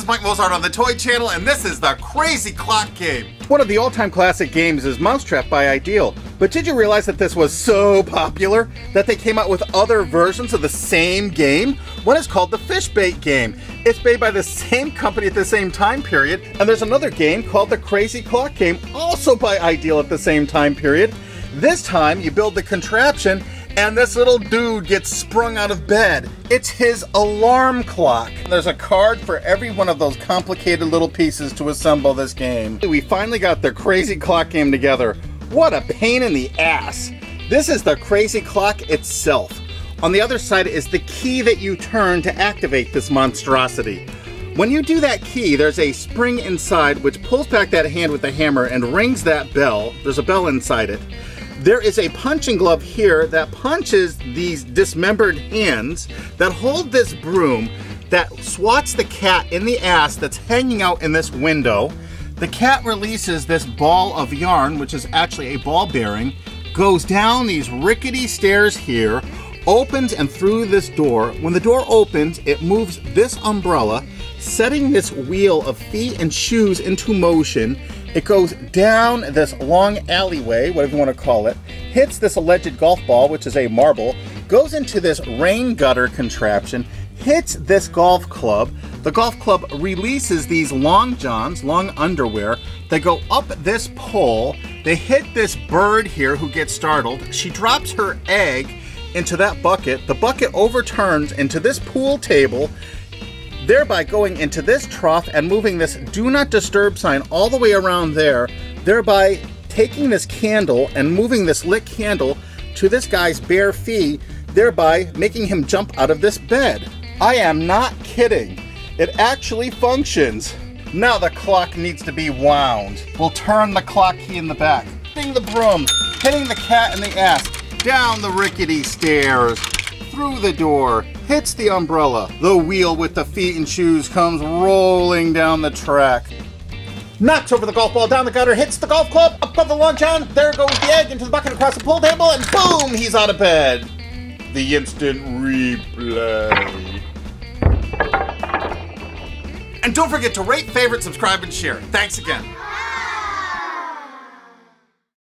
is Mike Mozart on the Toy Channel, and this is the Crazy Clock Game. One of the all-time classic games is Mousetrap by Ideal. But did you realize that this was so popular that they came out with other versions of the same game? One is called the Fishbait game. It's made by the same company at the same time period, and there's another game called the Crazy Clock game, also by Ideal at the same time period. This time you build the contraption and this little dude gets sprung out of bed. It's his alarm clock. There's a card for every one of those complicated little pieces to assemble this game. We finally got the crazy clock game together. What a pain in the ass. This is the crazy clock itself. On the other side is the key that you turn to activate this monstrosity. When you do that key, there's a spring inside which pulls back that hand with the hammer and rings that bell. There's a bell inside it. There is a punching glove here that punches these dismembered hands that hold this broom that swats the cat in the ass that's hanging out in this window. The cat releases this ball of yarn, which is actually a ball bearing, goes down these rickety stairs here, opens and through this door. When the door opens, it moves this umbrella, setting this wheel of feet and shoes into motion it goes down this long alleyway, whatever you want to call it, hits this alleged golf ball, which is a marble, goes into this rain gutter contraption, hits this golf club. The golf club releases these long johns, long underwear. They go up this pole. They hit this bird here who gets startled. She drops her egg into that bucket. The bucket overturns into this pool table thereby going into this trough and moving this do not disturb sign all the way around there, thereby taking this candle and moving this lit candle to this guy's bare feet, thereby making him jump out of this bed. I am not kidding. It actually functions. Now the clock needs to be wound. We'll turn the clock key in the back, hitting the broom, hitting the cat in the ass, down the rickety stairs, through the door, hits the umbrella. The wheel with the feet and shoes comes rolling down the track. Knocks over the golf ball down the gutter, hits the golf club, up above the long john, there goes the egg into the bucket across the pool table, and boom, he's out of bed. The instant replay. And don't forget to rate, favorite, subscribe, and share. Thanks again.